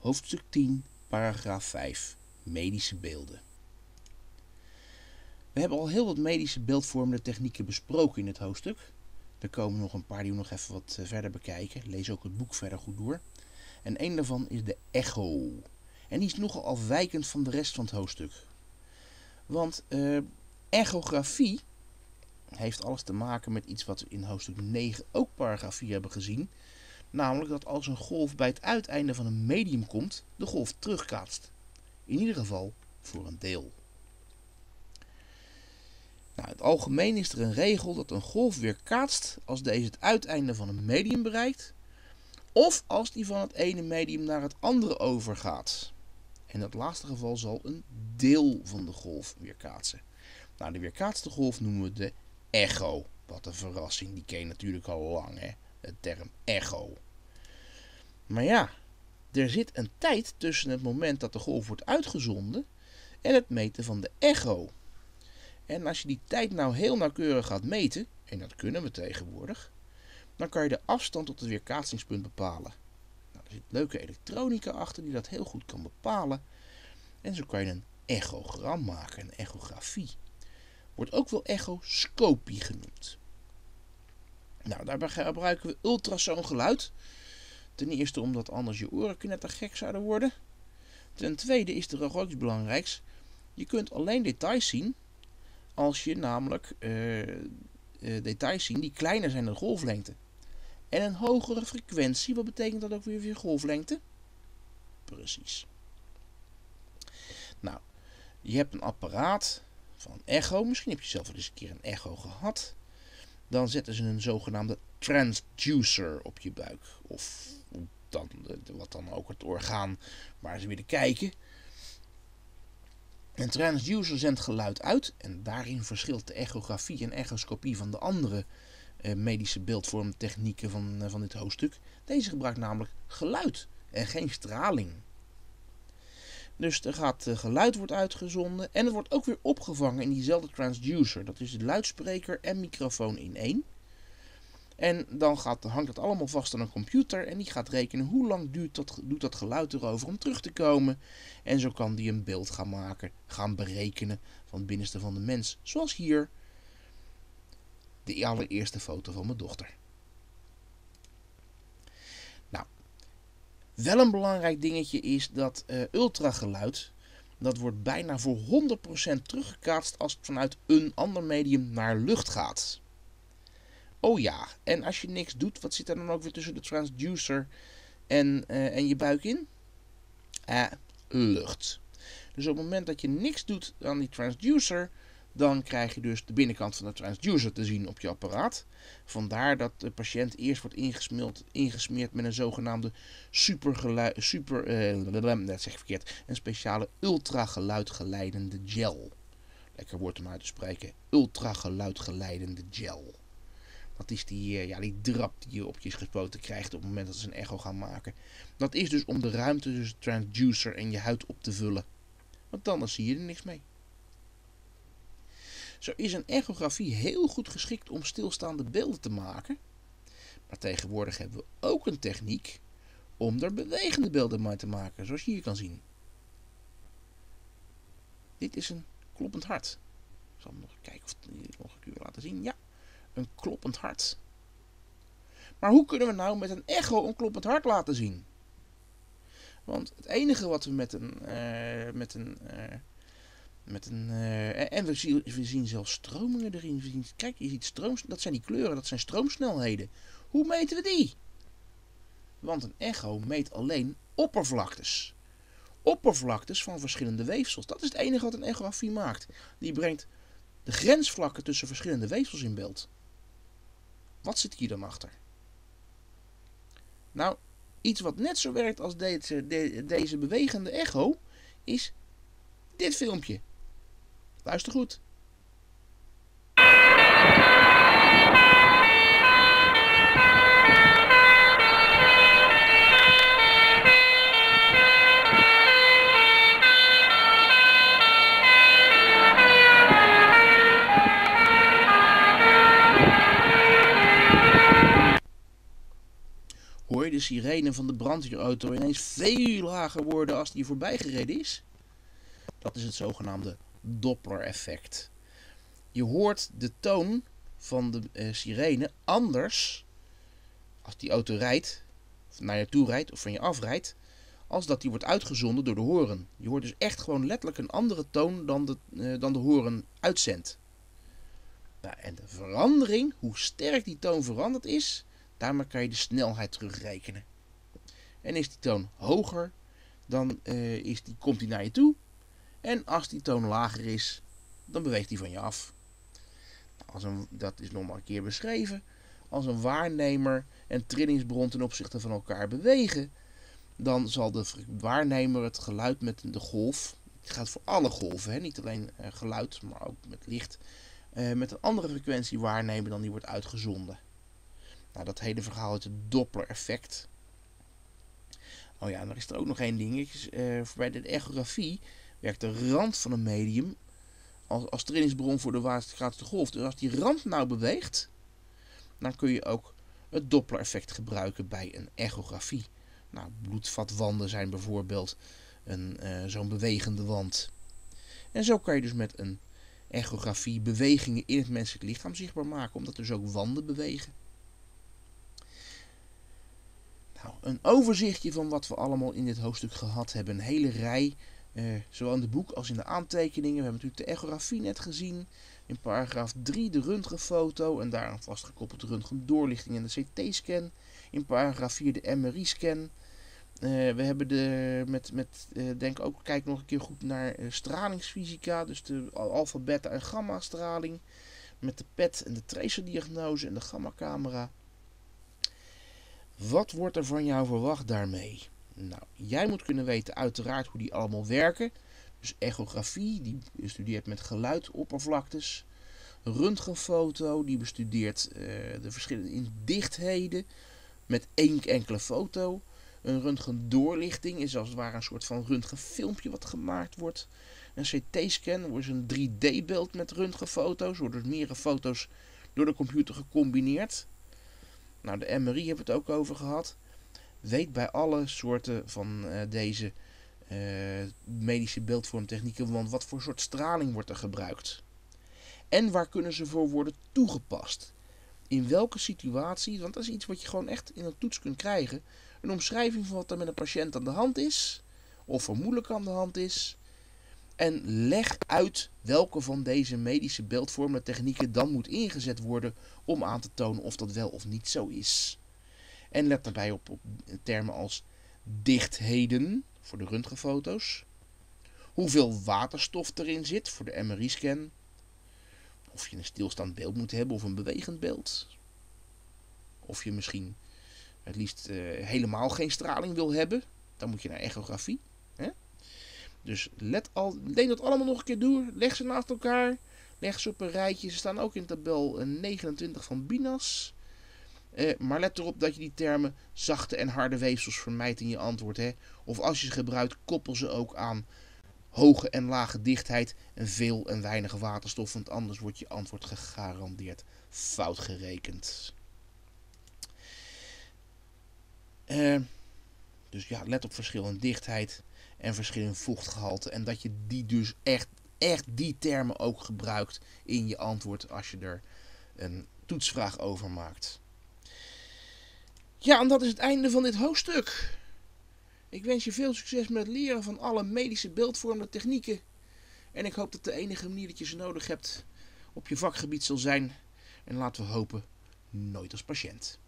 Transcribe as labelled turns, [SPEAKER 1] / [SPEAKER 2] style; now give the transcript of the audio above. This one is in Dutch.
[SPEAKER 1] hoofdstuk 10, paragraaf 5, medische beelden. We hebben al heel wat medische beeldvormende technieken besproken in het hoofdstuk. Er komen nog een paar die we nog even wat eh, verder bekijken. Lees ook het boek verder goed door. En een daarvan is de echo. En die is nogal afwijkend van de rest van het hoofdstuk. Want uh, echografie heeft alles te maken met iets wat we in hoofdstuk 9 ook paragraaf 4 hebben gezien. Namelijk dat als een golf bij het uiteinde van een medium komt, de golf terugkaatst. In ieder geval voor een deel. Nou, in het algemeen is er een regel dat een golf weer kaatst als deze het uiteinde van een medium bereikt. Of als die van het ene medium naar het andere overgaat. In dat laatste geval zal een deel van de golf weerkaatsen. Nou, de weerkaatste golf noemen we de echo. Wat een verrassing, die ken je natuurlijk al lang, hè? De term echo. Maar ja, er zit een tijd tussen het moment dat de golf wordt uitgezonden en het meten van de echo. En als je die tijd nou heel nauwkeurig gaat meten, en dat kunnen we tegenwoordig, dan kan je de afstand tot het weerkaatsingspunt bepalen. Nou, er zit leuke elektronica achter die dat heel goed kan bepalen. En zo kan je een echogram maken, een echografie. Wordt ook wel echoscopie genoemd. Nou, daarbij gebruiken we ultrasoongeluid. Ten eerste omdat anders je oren te gek zouden worden. Ten tweede is er ook iets belangrijks. Je kunt alleen details zien als je namelijk uh, uh, details zien die kleiner zijn dan golflengte. En een hogere frequentie, wat betekent dat ook weer voor je golflengte? Precies. Nou, je hebt een apparaat van echo. Misschien heb je zelf wel eens een keer een echo gehad. Dan zetten ze een zogenaamde transducer op je buik. Of dan, wat dan ook het orgaan waar ze willen kijken. Een transducer zendt geluid uit en daarin verschilt de echografie en echoscopie van de andere eh, medische beeldvormtechnieken van, eh, van dit hoofdstuk. Deze gebruikt namelijk geluid en geen straling. Dus er gaat uh, geluid wordt uitgezonden en het wordt ook weer opgevangen in diezelfde transducer. Dat is de luidspreker en microfoon in één. En dan gaat, hangt het allemaal vast aan een computer en die gaat rekenen hoe lang duurt dat, doet dat geluid erover om terug te komen. En zo kan die een beeld gaan maken, gaan berekenen van het binnenste van de mens. Zoals hier de allereerste foto van mijn dochter. Wel een belangrijk dingetje is dat uh, ultrageluid, dat wordt bijna voor 100% teruggekaatst als het vanuit een ander medium naar lucht gaat. Oh ja, en als je niks doet, wat zit er dan ook weer tussen de transducer en, uh, en je buik in? Eh, lucht. Dus op het moment dat je niks doet aan die transducer, dan krijg je dus de binnenkant van de transducer te zien op je apparaat. Vandaar dat de patiënt eerst wordt ingesmeerd, met een zogenaamde super, uh, dat zeg ik verkeerd, een speciale ultrageluidgeleidende gel. Lekker woord om uit te spreken, ultrageluidgeleidende gel. Dat is die, eh, ja, die drap die je op je gespoten krijgt op het moment dat ze een echo gaan maken. Dat is dus om de ruimte tussen de transducer en je huid op te vullen. Want anders zie je er niks mee. Zo is een echografie heel goed geschikt om stilstaande beelden te maken. Maar tegenwoordig hebben we ook een techniek om er bewegende beelden mee te maken, zoals je hier kan zien. Dit is een kloppend hart. Ik zal nog kijken of ik nog een keer laten zien. Ja, een kloppend hart. Maar hoe kunnen we nou met een echo een kloppend hart laten zien? Want het enige wat we met een, uh, met een uh, met een, uh, en we zien, we zien zelfs stromingen erin. zien, kijk, je ziet stroom, dat zijn die kleuren, dat zijn stroomsnelheden. Hoe meten we die? Want een echo meet alleen oppervlaktes. Oppervlaktes van verschillende weefsels. Dat is het enige wat een echografie maakt. Die brengt de grensvlakken tussen verschillende weefsels in beeld. Wat zit hier dan achter? Nou, iets wat net zo werkt als deze, deze bewegende echo is dit filmpje. Luister goed. hoor je de sirene van de brandweerauto ineens veel lager worden als die voorbij gereden is. Dat is het zogenaamde Doppler-effect. Je hoort de toon van de uh, sirene anders als die auto rijdt, of naar je toe rijdt of van je afrijdt, als dat die wordt uitgezonden door de horen. Je hoort dus echt gewoon letterlijk een andere toon dan de, uh, dan de horen uitzendt. Nou, en de verandering, hoe sterk die toon veranderd is, daarmee kan je de snelheid terugrekenen. En is die toon hoger, dan uh, is die, komt hij naar je toe. En als die toon lager is, dan beweegt hij van je af. Als een, dat is nog maar een keer beschreven. Als een waarnemer en trillingsbron ten opzichte van elkaar bewegen, dan zal de waarnemer het geluid met de golf, het gaat voor alle golven, hè, niet alleen uh, geluid, maar ook met licht, uh, met een andere frequentie waarnemen dan die wordt uitgezonden. Nou, dat hele verhaal is het Doppler-effect. Oh ja, en er is er ook nog één ding. Uh, bij de echografie werkt de rand van een medium als, als trainingsbron voor de watergraadste golf. Dus als die rand nou beweegt, dan kun je ook het Doppler-effect gebruiken bij een echografie. Nou, bloedvatwanden zijn bijvoorbeeld een, uh, zo'n bewegende wand. En zo kan je dus met een echografie bewegingen in het menselijk lichaam zichtbaar maken, omdat dus ook wanden bewegen. Nou, een overzichtje van wat we allemaal in dit hoofdstuk gehad hebben. Een hele rij, eh, zowel in het boek als in de aantekeningen. We hebben natuurlijk de echografie net gezien. In paragraaf 3 de röntgenfoto en daaraan vastgekoppeld de röntgendoorlichting en de CT-scan. In paragraaf 4 de MRI-scan. Eh, we hebben de, met, met uh, denk ook, kijk nog een keer goed naar stralingsfysica. Dus de alfa, beta en gamma straling. Met de PET en de tracerdiagnose en de gamma camera. Wat wordt er van jou verwacht daarmee? Nou, jij moet kunnen weten uiteraard hoe die allemaal werken. Dus echografie, die bestudeert met geluidoppervlaktes. Röntgenfoto, die bestudeert uh, de verschillen in dichtheden met één enkele foto. Een röntgendoorlichting is als het ware een soort van röntgenfilmpje wat gemaakt wordt. Een CT-scan wordt een 3D-beeld met röntgenfoto's, worden meerdere foto's door de computer gecombineerd. Nou, de MRI hebben we het ook over gehad. Weet bij alle soorten van uh, deze uh, medische beeldvormtechnieken, want wat voor soort straling wordt er gebruikt? En waar kunnen ze voor worden toegepast? In welke situatie? Want dat is iets wat je gewoon echt in een toets kunt krijgen. Een omschrijving van wat er met een patiënt aan de hand is, of vermoedelijk aan de hand is. En leg uit welke van deze medische beeldvormende technieken dan moet ingezet worden om aan te tonen of dat wel of niet zo is. En let daarbij op, termen als dichtheden voor de röntgenfoto's, hoeveel waterstof erin zit voor de MRI-scan, of je een stilstaand beeld moet hebben of een bewegend beeld, of je misschien het liefst uh, helemaal geen straling wil hebben, dan moet je naar echografie. Hè? Dus let al, dat allemaal nog een keer door. Leg ze naast elkaar. Leg ze op een rijtje. Ze staan ook in tabel 29 van Binas. Uh, maar let erop dat je die termen zachte en harde weefsels vermijdt in je antwoord. Hè? Of als je ze gebruikt, koppel ze ook aan hoge en lage dichtheid en veel en weinig waterstof. Want anders wordt je antwoord gegarandeerd fout gerekend. Uh, dus ja, let op verschil in dichtheid en verschil in vochtgehalte. En dat je die dus echt, echt die termen ook gebruikt in je antwoord als je er een toetsvraag over maakt. Ja, en dat is het einde van dit hoofdstuk. Ik wens je veel succes met het leren van alle medische beeldvormende technieken. En ik hoop dat de enige manier dat je ze nodig hebt op je vakgebied zal zijn. En laten we hopen, nooit als patiënt.